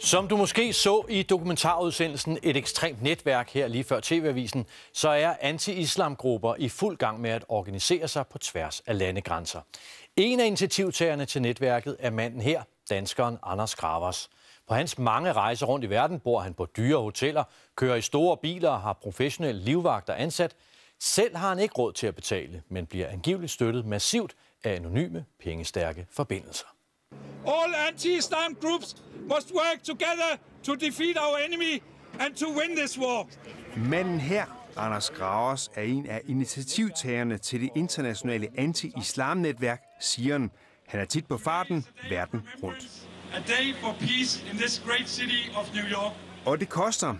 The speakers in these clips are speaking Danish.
Som du måske så i dokumentarudsendelsen Et ekstremt netværk her lige før TV-avisen, så er anti-islamgrupper i fuld gang med at organisere sig på tværs af landegrænser. En af initiativtagerne til netværket er manden her, danskeren Anders Gravers. På hans mange rejser rundt i verden bor han på dyre hoteller, kører i store biler og har professionelle livvagter ansat. Selv har han ikke råd til at betale, men bliver angiveligt støttet massivt af anonyme, pengestærke forbindelser. All anti-Islam groups must work together to defeat our enemy and to win this war. Manden her, Anders Gravers, er en af initiativtagerne til det internationale anti-islam-netværk SIRN. Han er tit på farten verden rundt. A day for peace in this great city of New York. Og det koster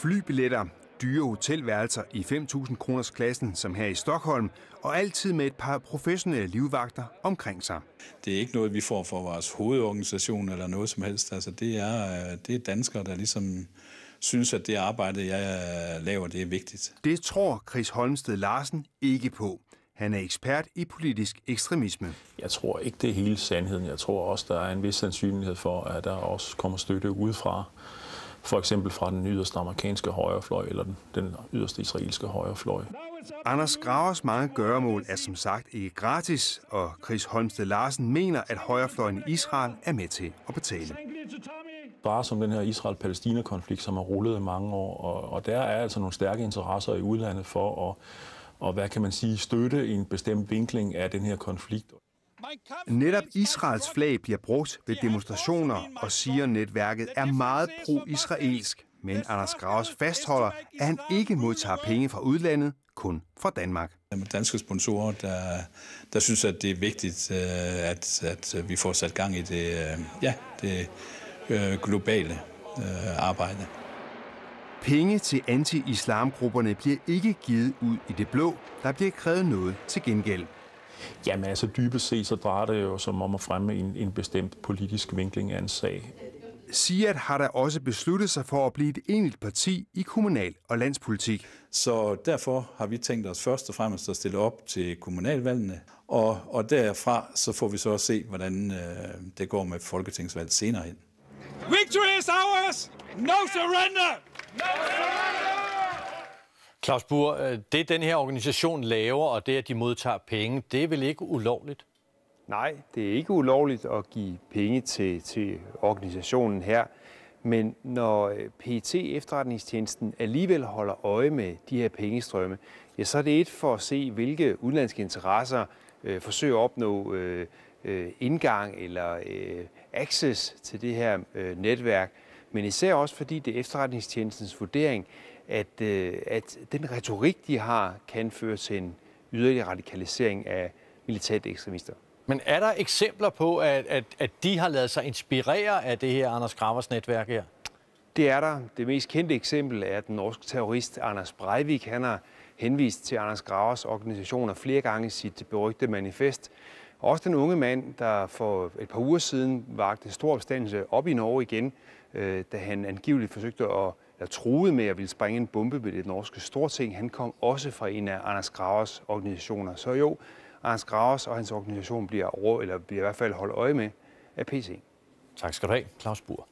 flybilletter, dyre hotelværelser i 5.000 kroners klassen, som her i Stockholm, og altid med et par professionelle livvagter omkring sig. Det er ikke noget, vi får for vores hovedorganisation eller noget som helst. Altså, det, er, det er danskere, der ligesom synes, at det arbejde, jeg laver, det er vigtigt. Det tror Chris Holmsted Larsen ikke på. Han er ekspert i politisk ekstremisme. Jeg tror ikke, det er hele sandheden. Jeg tror også, der er en vis sandsynlighed for, at der også kommer støtte udefra for eksempel fra den yderste amerikanske højrefløj eller den, den yderste israelske højrefløj. Anders Gravers mange gøremål er som sagt ikke gratis, og Chris Holmsted Larsen mener, at højrefløjen i Israel er med til at betale. Bare som den her Israel-Palæstina-konflikt, som har rullet i mange år, og, og der er altså nogle stærke interesser i udlandet for at, og hvad kan man sige, støtte en bestemt vinkling af den her konflikt. Netop Israels flag bliver brugt ved demonstrationer, og siger netværket er meget pro-israelsk. Men Anders Gravers fastholder, at han ikke modtager penge fra udlandet, kun fra Danmark. Danske sponsorer, der, der synes, at det er vigtigt, at, at vi får sat gang i det, ja, det globale arbejde. Penge til anti-islamgrupperne bliver ikke givet ud i det blå. Der bliver krævet noget til gengæld. Jamen altså dybest set så drejer det jo som om at fremme en, en bestemt politisk vinkling af en sag. Siat har da også besluttet sig for at blive et enigt parti i kommunal- og landspolitik. Så derfor har vi tænkt os først og fremmest at stille op til kommunalvalgene, og, og derfra så får vi så at se, hvordan øh, det går med folketingsvalget senere hen. Victory is ours! No surrender! No surrender! Claus Bur, øh, det den her organisation laver, og det at de modtager penge, det er vel ikke ulovligt? Nej, det er ikke ulovligt at give penge til, til organisationen her. Men når øh, PT efterretningstjenesten alligevel holder øje med de her pengestrømme, ja, så er det et for at se, hvilke udenlandske interesser øh, forsøger at opnå øh, øh, indgang eller øh, access til det her øh, netværk. Men især også fordi det er efterretningstjenestens vurdering, at, øh, at den retorik, de har, kan føre til en yderligere radikalisering af militant ekstremister. Men er der eksempler på, at, at, at de har lavet sig inspirere af det her Anders Gravers netværk her? Det er der. Det mest kendte eksempel er den norske terrorist Anders Breivik. Han har henvist til Anders Gravers organisationer flere gange i sit berygte manifest. Også den unge mand, der for et par uger siden vagte stor opstandelse op i Norge igen, øh, da han angiveligt forsøgte at der troede med at ville sprænge en bombe ved det norske storting, han kom også fra en af Anders Gravers organisationer. Så jo, Anders Gravers og hans organisation bliver, over, eller bliver i hvert fald holdt øje med af PC. Tak skal du have, Claus Bur.